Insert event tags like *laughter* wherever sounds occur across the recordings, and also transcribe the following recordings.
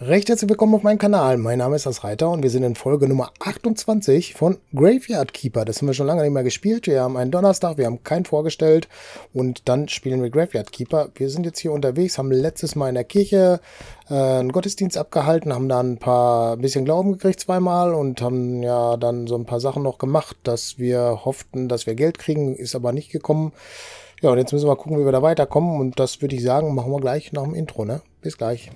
Recht herzlich willkommen auf meinem Kanal. Mein Name ist Das Reiter und wir sind in Folge Nummer 28 von Graveyard Keeper. Das haben wir schon lange nicht mehr gespielt. Wir haben einen Donnerstag, wir haben keinen vorgestellt und dann spielen wir Graveyard Keeper. Wir sind jetzt hier unterwegs, haben letztes Mal in der Kirche äh, einen Gottesdienst abgehalten, haben da ein paar bisschen Glauben gekriegt zweimal und haben ja dann so ein paar Sachen noch gemacht, dass wir hofften, dass wir Geld kriegen, ist aber nicht gekommen. Ja, und jetzt müssen wir gucken, wie wir da weiterkommen und das würde ich sagen, machen wir gleich nach dem Intro, ne? Bis gleich.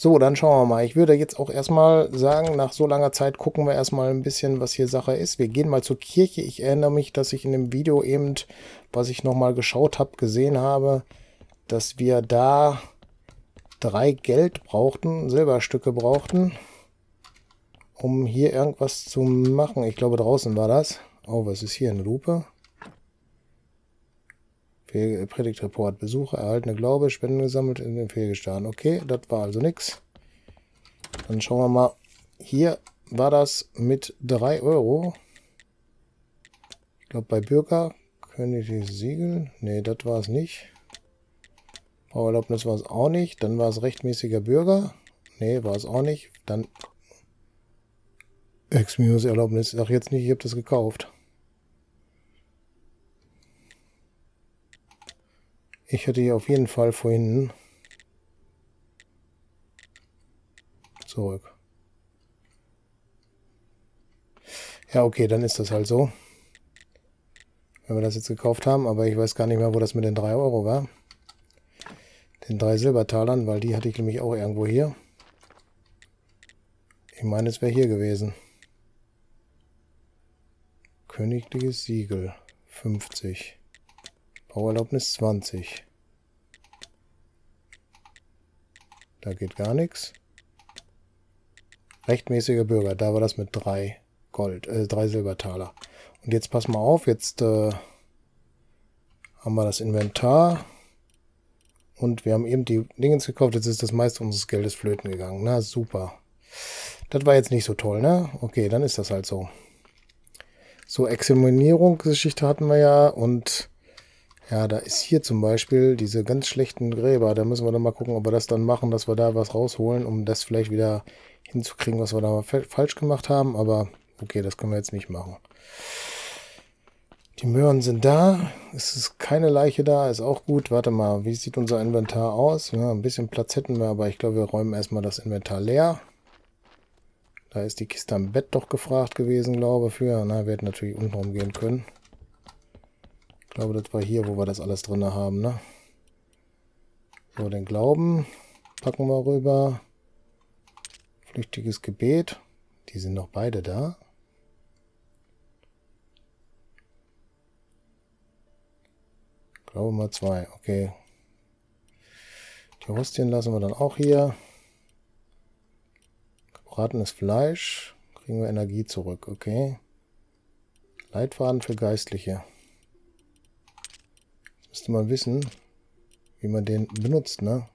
So, dann schauen wir mal. Ich würde jetzt auch erstmal sagen, nach so langer Zeit gucken wir erstmal ein bisschen, was hier Sache ist. Wir gehen mal zur Kirche. Ich erinnere mich, dass ich in dem Video eben, was ich nochmal geschaut habe, gesehen habe, dass wir da drei Geld brauchten, Silberstücke brauchten, um hier irgendwas zu machen. Ich glaube, draußen war das. Oh, was ist hier? Eine Lupe? Predigtreport. Besucher, erhaltene Glaube, Spenden gesammelt in den Fehlgestanden. Okay, das war also nichts. Dann schauen wir mal. Hier war das mit 3 Euro. Ich glaube bei Bürger. Königliches Siegel. Ne, das war es nicht. Bauerlaubnis war es auch nicht. Dann war es rechtmäßiger Bürger. Ne, war es auch nicht. Dann Ex-Erlaubnis. Ach, jetzt nicht, ich habe das gekauft. Ich hätte hier auf jeden Fall vorhin zurück. Ja, okay, dann ist das halt so. Wenn wir das jetzt gekauft haben, aber ich weiß gar nicht mehr, wo das mit den 3 Euro war. Den 3 Silbertalern, weil die hatte ich nämlich auch irgendwo hier. Ich meine, es wäre hier gewesen. Königliches Siegel 50. Bauerlaubnis 20. Da geht gar nichts. Rechtmäßiger Bürger, da war das mit drei Gold, äh, drei Silbertaler. Und jetzt pass mal auf, jetzt äh, haben wir das Inventar. Und wir haben eben die Dingens gekauft, jetzt ist das meiste unseres Geldes flöten gegangen. Na, super. Das war jetzt nicht so toll, ne? Okay, dann ist das halt so. So, Examinierungsgeschichte hatten wir ja und ja, da ist hier zum Beispiel diese ganz schlechten Gräber. Da müssen wir dann mal gucken, ob wir das dann machen, dass wir da was rausholen, um das vielleicht wieder hinzukriegen, was wir da falsch gemacht haben. Aber okay, das können wir jetzt nicht machen. Die Möhren sind da. Es ist keine Leiche da, ist auch gut. Warte mal, wie sieht unser Inventar aus? Ja, ein bisschen Platz hätten wir, aber ich glaube, wir räumen erstmal das Inventar leer. Da ist die Kiste am Bett doch gefragt gewesen, glaube ich, für. Na, wir hätten natürlich unten rumgehen können. Glaube, das war hier, wo wir das alles drin haben, ne? So, den Glauben packen wir rüber. Flüchtiges Gebet. Die sind noch beide da. Glaube mal zwei. Okay. Die Hostien lassen wir dann auch hier. Gebratenes Fleisch. Kriegen wir Energie zurück. Okay. Leitfaden für Geistliche. Müsste man wissen, wie man den benutzt, ne?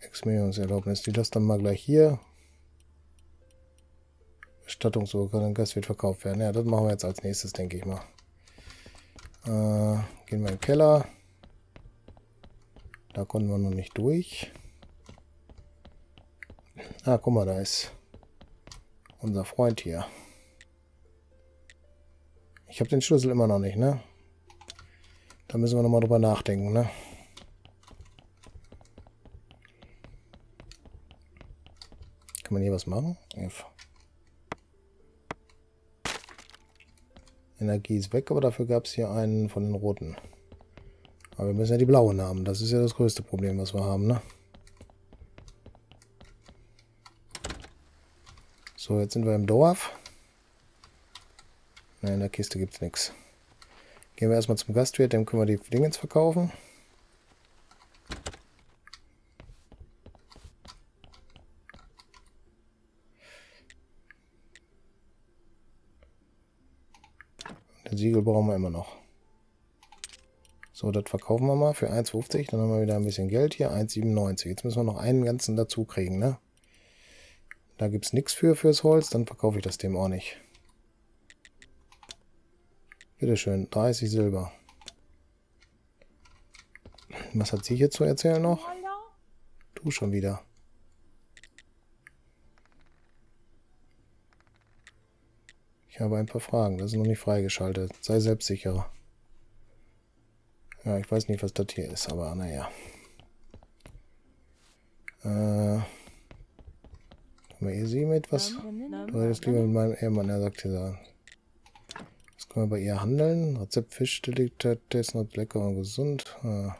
Exmillionserlaubnis. Die lassen dann mal gleich hier. Bestattungsurkunde, Gast wird verkauft werden. Ja, das machen wir jetzt als nächstes, denke ich mal. Äh, gehen wir in den Keller. Da konnten wir noch nicht durch. Ah, guck mal, da ist unser Freund hier. Ich habe den Schlüssel immer noch nicht, ne? Da müssen wir nochmal drüber nachdenken, ne? Kann man hier was machen? F. Energie ist weg, aber dafür gab es hier einen von den roten. Aber wir müssen ja die blauen haben. Das ist ja das größte Problem, was wir haben, ne? So, jetzt sind wir im Dorf. Ne, in der Kiste gibt es nichts. Gehen wir erstmal zum Gastwirt, dem können wir die Dingens verkaufen. Den Siegel brauchen wir immer noch. So, das verkaufen wir mal für 1,50. Dann haben wir wieder ein bisschen Geld hier. 1,97. Jetzt müssen wir noch einen ganzen dazu kriegen, ne? Da gibt es nichts für fürs Holz. Dann verkaufe ich das dem auch nicht. Bitteschön, 30 Silber. Was hat sie hier zu erzählen noch? Du schon wieder. Ich habe ein paar Fragen. Das ist noch nicht freigeschaltet. Sei selbstsicherer. Ja, ich weiß nicht, was das hier ist, aber naja. Äh. Können wir hier sie mit was? Du redest lieber mit meinem Ehemann, er sagt hier Was können wir bei ihr handeln? Rezept Fisch, Delikatess, not lecker und gesund. Ah.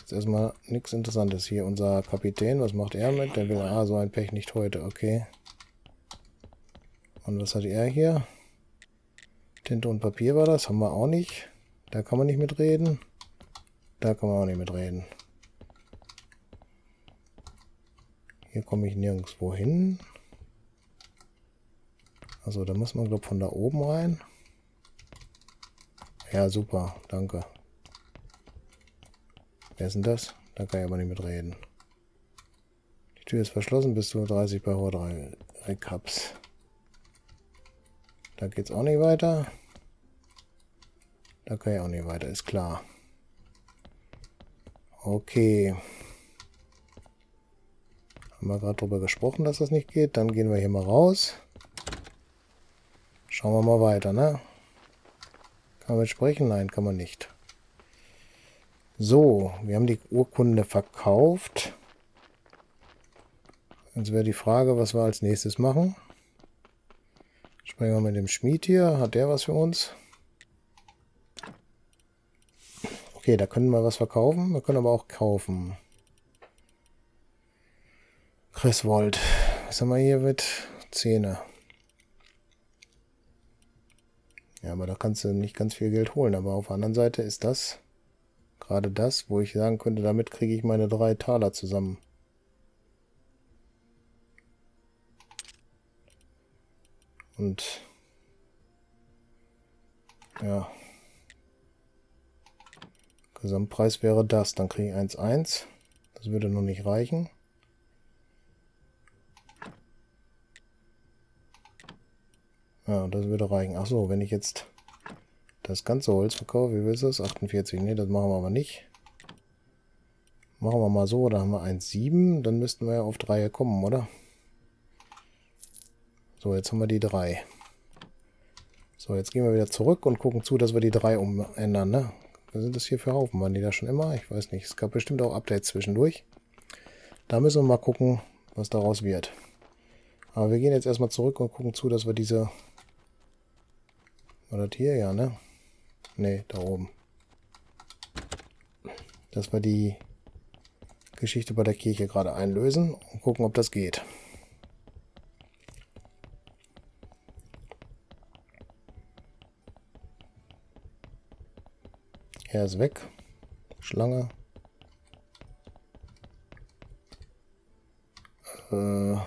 Jetzt erstmal nichts Interessantes. Hier unser Kapitän, was macht er mit? Der will, ah, so ein Pech nicht heute, okay. Und was hat er hier? Tinte und Papier war das, haben wir auch nicht. Da kann man nicht mitreden. Da kann man auch nicht mitreden. Hier komme ich nirgendwo hin. Also da muss man, glaube von da oben rein. Ja, super. Danke. Wer ist denn das? Da kann ich aber nicht mitreden. Die Tür ist verschlossen bis zu 30 bei Horde 3 Recaps. Da geht's auch nicht weiter. Da kann ich auch nicht weiter, ist klar. Okay. Haben wir gerade darüber gesprochen, dass das nicht geht. Dann gehen wir hier mal raus. Schauen wir mal weiter, ne? Kann man sprechen? Nein, kann man nicht. So, wir haben die Urkunde verkauft. Jetzt wäre die Frage, was wir als nächstes machen. Sprechen wir mit dem Schmied hier. Hat der was für uns? Okay, da können wir was verkaufen. Wir können aber auch kaufen. Griswold. Was haben wir hier mit? Zähne. Ja, aber da kannst du nicht ganz viel Geld holen. Aber auf der anderen Seite ist das gerade das, wo ich sagen könnte, damit kriege ich meine drei Taler zusammen. Und ja. Gesamtpreis wäre das. Dann kriege ich 1,1. Das würde noch nicht reichen. Ja, das würde reichen. Achso, wenn ich jetzt das ganze Holz verkaufe, wie willst du das? 48. Ne, das machen wir aber nicht. Machen wir mal so, da haben wir 1,7. Dann müssten wir ja auf 3 kommen, oder? So, jetzt haben wir die 3. So, jetzt gehen wir wieder zurück und gucken zu, dass wir die 3 umändern, ne? Was sind das hier für Haufen? Waren die da schon immer? Ich weiß nicht. Es gab bestimmt auch Updates zwischendurch. Da müssen wir mal gucken, was daraus wird. Aber wir gehen jetzt erstmal zurück und gucken zu, dass wir diese war das hier? Ja, ne? Ne, da oben. Dass wir die Geschichte bei der Kirche gerade einlösen und gucken, ob das geht. Er ist weg. Schlange. Äh. Ne,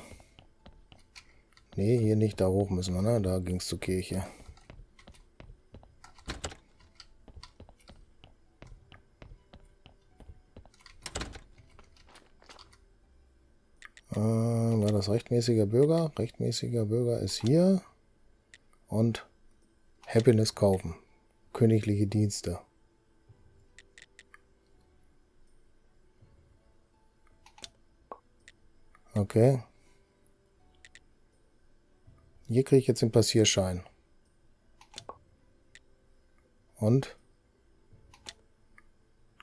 hier nicht. Da hoch müssen wir, ne? Da ging es zur Kirche. Das rechtmäßiger Bürger. Rechtmäßiger Bürger ist hier. Und Happiness kaufen. Königliche Dienste. Okay. Hier kriege ich jetzt den Passierschein. Und?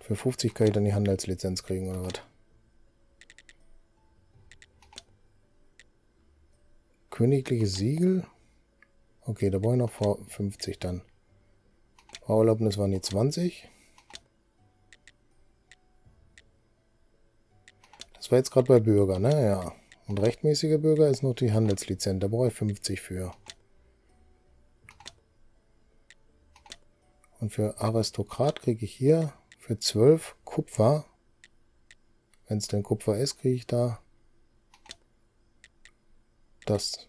Für 50 kann ich dann die Handelslizenz kriegen, oder was? Königliches Siegel. Okay, da brauche ich noch 50 dann. Bauerlaubnis waren die 20. Das war jetzt gerade bei Bürger, ne? Ja. Und rechtmäßiger Bürger ist noch die Handelslizenz. Da brauche ich 50 für. Und für Aristokrat kriege ich hier für 12 Kupfer. Wenn es denn Kupfer ist, kriege ich da das.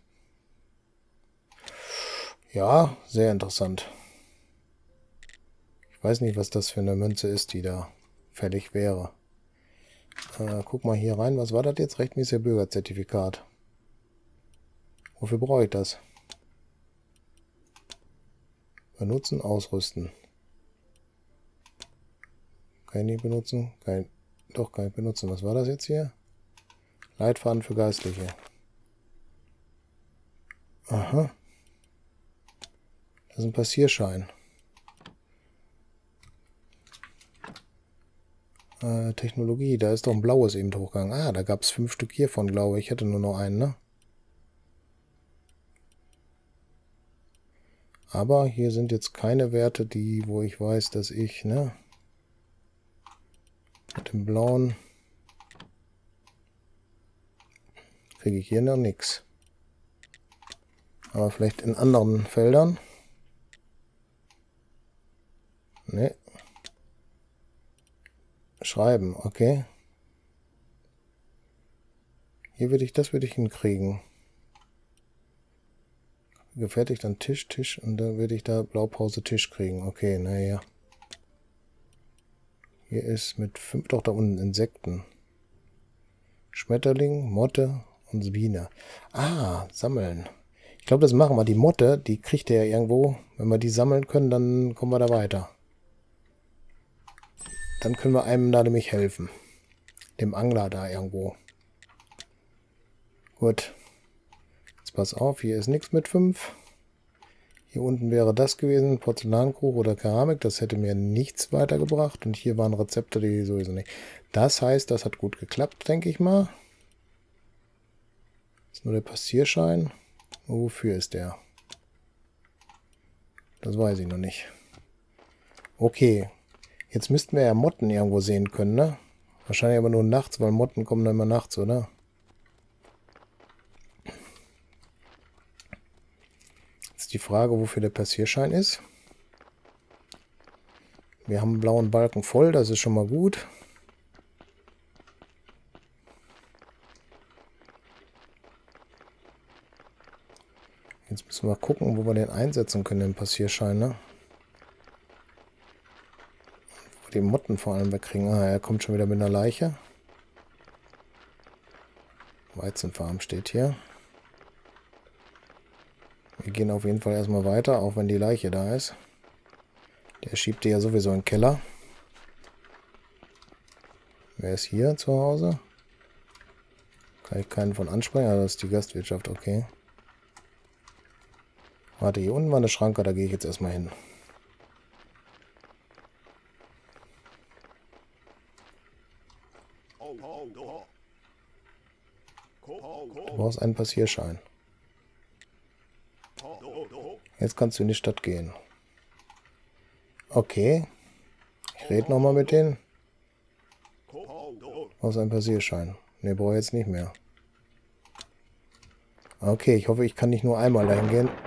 Ja, sehr interessant. Ich weiß nicht, was das für eine Münze ist, die da fällig wäre. Äh, guck mal hier rein. Was war das jetzt? Rechtmäßiger Bürgerzertifikat. Wofür brauche ich das? Benutzen, ausrüsten. Kann ich nicht benutzen? Kann ich, doch, kann ich benutzen. Was war das jetzt hier? Leitfaden für Geistliche. Aha. Das ist ein Passierschein. Äh, Technologie, da ist doch ein blaues eben hochgegangen. Ah, da gab es fünf Stück hiervon, glaube ich. Ich hätte nur noch einen, ne? Aber hier sind jetzt keine Werte, die, wo ich weiß, dass ich, ne? Mit dem blauen kriege ich hier noch nichts. Aber vielleicht in anderen Feldern. Ne. Schreiben, okay. Hier würde ich, das würde ich hinkriegen. Gefertigt an Tisch, Tisch und dann würde ich da Blaupause Tisch kriegen. Okay, naja. Hier ist mit fünf, doch da unten Insekten. Schmetterling, Motte und Biene. Ah, sammeln. Ich glaube, das machen wir. Die Motte, die kriegt er ja irgendwo. Wenn wir die sammeln können, dann kommen wir da weiter. Dann können wir einem da nämlich helfen. Dem Angler da irgendwo. Gut. Jetzt pass auf, hier ist nichts mit 5. Hier unten wäre das gewesen, Porzellankrug oder Keramik. Das hätte mir nichts weitergebracht. Und hier waren Rezepte, die sowieso nicht. Das heißt, das hat gut geklappt, denke ich mal. Das ist nur der Passierschein. Wofür ist der? Das weiß ich noch nicht. Okay. Jetzt müssten wir ja Motten irgendwo sehen können, ne? Wahrscheinlich aber nur nachts, weil Motten kommen dann immer nachts, oder? die Frage, wofür der Passierschein ist. Wir haben einen blauen Balken voll, das ist schon mal gut. Jetzt müssen wir gucken, wo wir den einsetzen können, den Passierschein, ne? Wo die Motten vor allem wegkriegen. Ah, er kommt schon wieder mit einer Leiche. Weizenfarm steht hier. Wir gehen auf jeden Fall erstmal weiter, auch wenn die Leiche da ist. Der schiebt die ja sowieso in den Keller. Wer ist hier zu Hause? Kann ich keinen von ansprechen? Ja, das ist die Gastwirtschaft, okay. Warte, hier unten war eine Schranke, da gehe ich jetzt erstmal hin. Du brauchst einen Passierschein. Jetzt kannst du in die Stadt gehen. Okay. Ich rede nochmal mit denen. Aus einem Passierschein. Ne, brauche ich jetzt nicht mehr. Okay, ich hoffe, ich kann nicht nur einmal dahin gehen.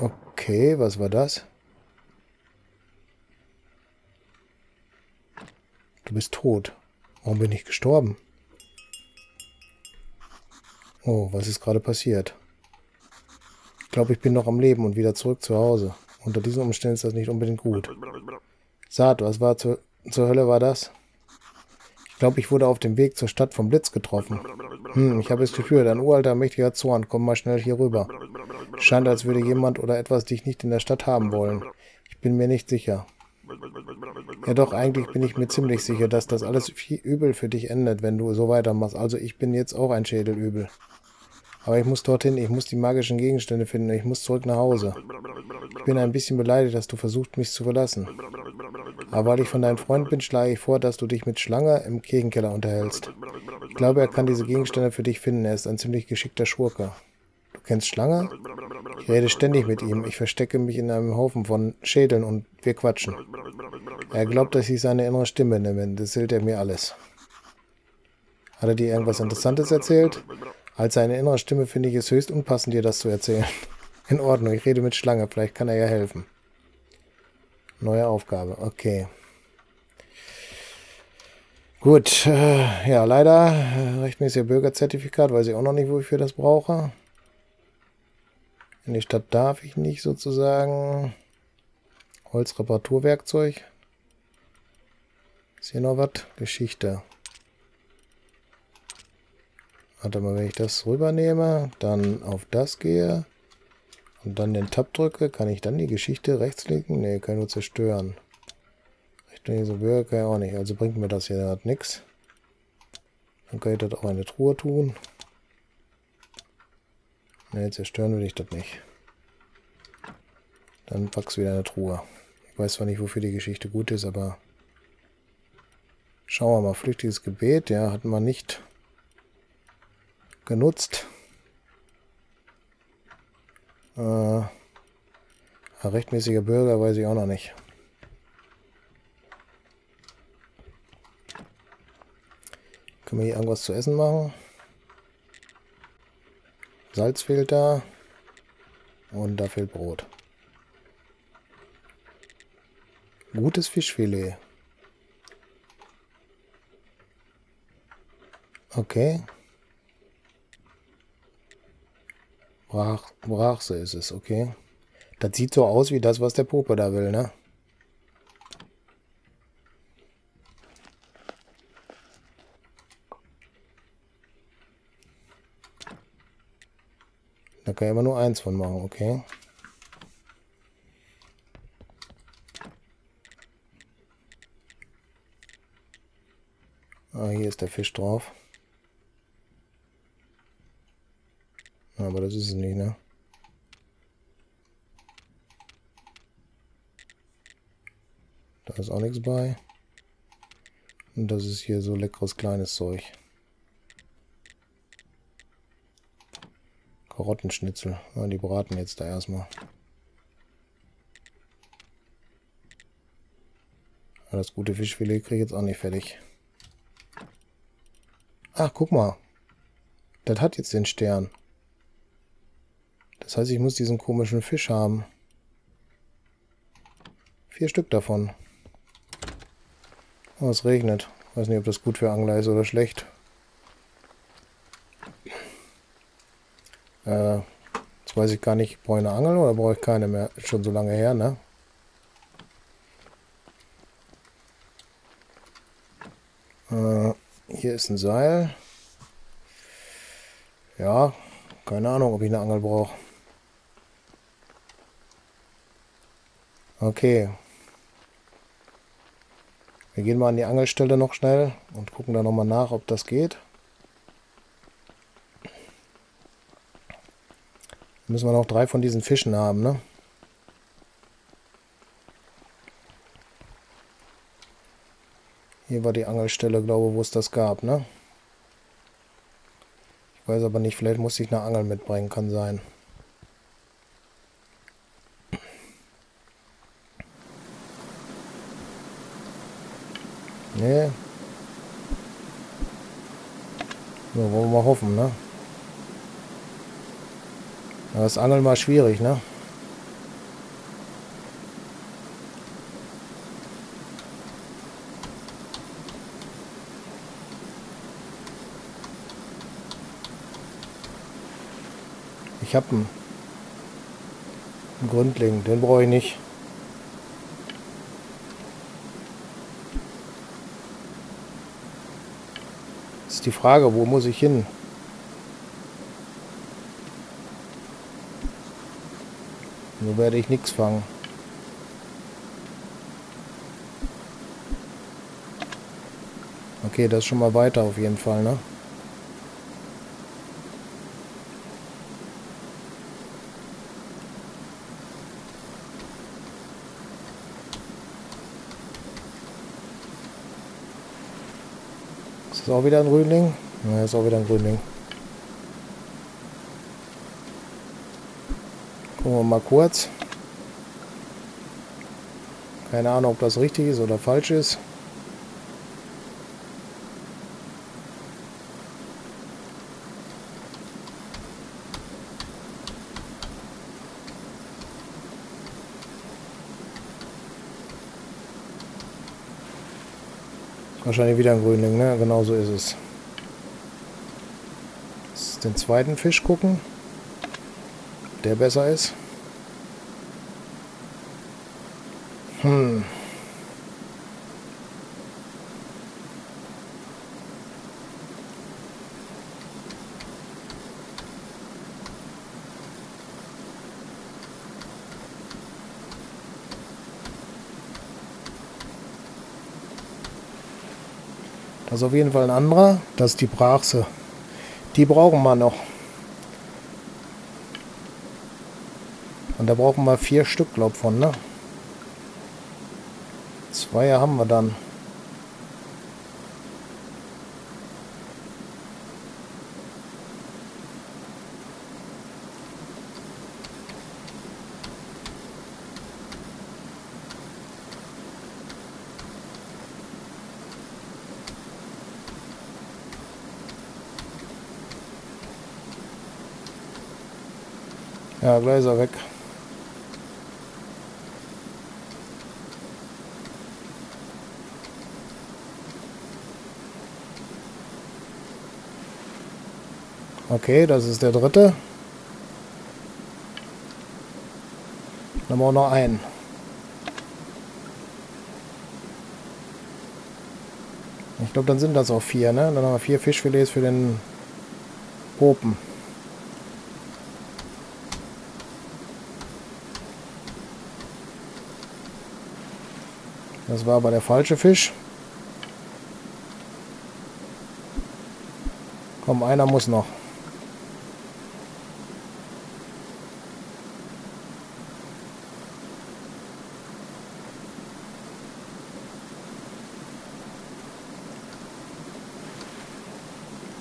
Okay, was war das? Du bist tot. Warum bin ich gestorben? Oh, was ist gerade passiert? glaube, ich bin noch am Leben und wieder zurück zu Hause. Unter diesen Umständen ist das nicht unbedingt gut. Saat, was war zur, zur Hölle war das? Ich glaube, ich wurde auf dem Weg zur Stadt vom Blitz getroffen. Hm, ich habe es gespürt. Ein uralter, mächtiger Zorn. Komm mal schnell hier rüber. Scheint, als würde jemand oder etwas dich nicht in der Stadt haben wollen. Ich bin mir nicht sicher. Ja doch, eigentlich bin ich mir ziemlich sicher, dass das alles viel übel für dich endet, wenn du so weitermachst. Also ich bin jetzt auch ein Schädelübel. Aber ich muss dorthin, ich muss die magischen Gegenstände finden, ich muss zurück nach Hause. Ich bin ein bisschen beleidigt, dass du versuchst, mich zu verlassen. Aber weil ich von deinem Freund bin, schlage ich vor, dass du dich mit Schlange im Kirchenkeller unterhältst. Ich glaube, er kann diese Gegenstände für dich finden. Er ist ein ziemlich geschickter Schurke. Kennst Schlange? Ich rede ständig mit ihm. Ich verstecke mich in einem Haufen von Schädeln und wir quatschen. Er glaubt, dass ich seine innere Stimme nehme. Das erzählt er mir alles. Hat er dir irgendwas Interessantes erzählt? Als seine innere Stimme finde ich es höchst unpassend, dir das zu erzählen. *laughs* In Ordnung, ich rede mit Schlange, vielleicht kann er ja helfen. Neue Aufgabe, okay. Gut, äh, ja, leider äh, rechtmäßiger Bürgerzertifikat, weiß ich auch noch nicht, wofür das brauche. In die Stadt darf ich nicht sozusagen. Holzreparaturwerkzeug. Ist hier noch was? Geschichte. Warte mal, wenn ich das rübernehme, dann auf das gehe und dann den Tab drücke, kann ich dann die Geschichte rechtsklicken? Ne, kann nur zerstören. Richtung diese Bürger kann ich auch nicht. Also bringt mir das hier hat nichts. Dann kann ich das auch in eine Truhe tun. Ne, zerstören will ich das nicht. Dann pack's wieder in eine Truhe. Ich weiß zwar nicht, wofür die Geschichte gut ist, aber schauen wir mal. Flüchtiges Gebet, ja, hatten wir nicht genutzt. Äh, rechtmäßiger Bürger weiß ich auch noch nicht. Können wir hier irgendwas zu essen machen? Salz fehlt da. Und da fehlt Brot. Gutes Fischfilet. Okay. Brach, Brachse ist es, okay. Das sieht so aus wie das, was der Puppe da will, ne? Kann ich immer nur eins von machen, okay. Ah, hier ist der Fisch drauf. Aber das ist es nicht, ne? Da ist auch nichts bei. Und das ist hier so leckeres kleines Zeug. Karottenschnitzel. Ja, die braten jetzt da erstmal. das gute Fischfilet kriege ich jetzt auch nicht fertig. Ach, guck mal. Das hat jetzt den Stern. Das heißt, ich muss diesen komischen Fisch haben. Vier Stück davon. Oh, es regnet. Weiß nicht, ob das gut für Angler ist oder schlecht. Äh, jetzt weiß ich gar nicht, brauche ich eine Angel oder brauche ich keine mehr? Ist schon so lange her, ne? Äh, hier ist ein Seil. Ja, keine Ahnung, ob ich eine Angel brauche. Okay. Wir gehen mal an die Angelstelle noch schnell und gucken da nochmal nach, ob das geht. Müssen wir noch drei von diesen Fischen haben, ne? Hier war die Angelstelle, glaube ich, wo es das gab, ne? Ich weiß aber nicht, vielleicht muss ich eine Angel mitbringen, kann sein. Nee. So, wollen wir mal hoffen, ne? Das ist Angeln mal schwierig, ne? Ich habe einen, einen den brauche ich nicht. Ist die Frage, wo muss ich hin? So werde ich nichts fangen. Okay, das ist schon mal weiter auf jeden Fall, ne? Ist das auch wieder ein Grünling? Ja, ist auch wieder ein Grünling. Gucken wir mal kurz. Keine Ahnung, ob das richtig ist oder falsch ist. Wahrscheinlich wieder ein Grünling, ne? Genau so ist es. Jetzt den zweiten Fisch gucken der besser ist. Hm. Das ist auf jeden Fall ein anderer. Das ist die Brachse. Die brauchen wir noch. Und da brauchen wir vier Stück, glaub von, ne? Zwei haben wir dann. Ja, gleich ist er weg. Okay, das ist der dritte. Dann haben wir noch einen. Ich glaube, dann sind das auch vier, ne? Dann haben wir vier Fischfilets für den Popen. Das war aber der falsche Fisch. Komm, einer muss noch.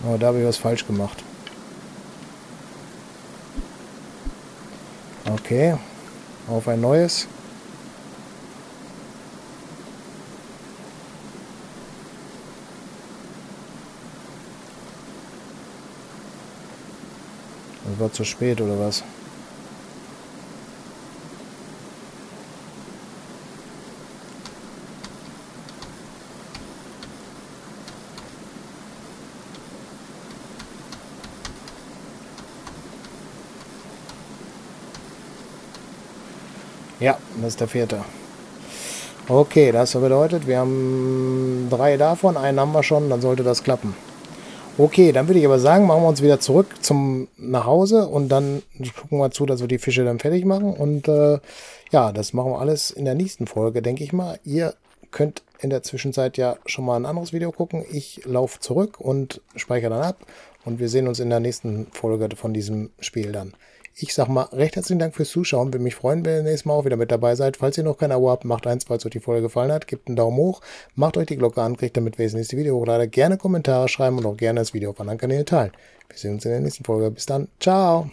Oh, da habe ich was falsch gemacht. Okay. Auf ein neues. Das war zu spät, oder was? Ja, das ist der vierte. Okay, das bedeutet, wir haben drei davon, einen haben wir schon, dann sollte das klappen. Okay, dann würde ich aber sagen, machen wir uns wieder zurück zum nach Hause und dann gucken wir zu, dass wir die Fische dann fertig machen. Und äh, ja, das machen wir alles in der nächsten Folge, denke ich mal. Ihr könnt in der Zwischenzeit ja schon mal ein anderes Video gucken. Ich laufe zurück und speichere dann ab. Und wir sehen uns in der nächsten Folge von diesem Spiel dann. Ich sag mal recht herzlichen Dank fürs Zuschauen. Würde mich freuen, wenn ihr nächstes Mal auch wieder mit dabei seid. Falls ihr noch kein Abo habt, macht eins, falls euch die Folge gefallen hat. Gebt einen Daumen hoch, macht euch die Glocke an, kriegt damit, ich das nächste Video hochlade. Gerne Kommentare schreiben und auch gerne das Video auf anderen Kanälen teilen. Wir sehen uns in der nächsten Folge. Bis dann. Ciao.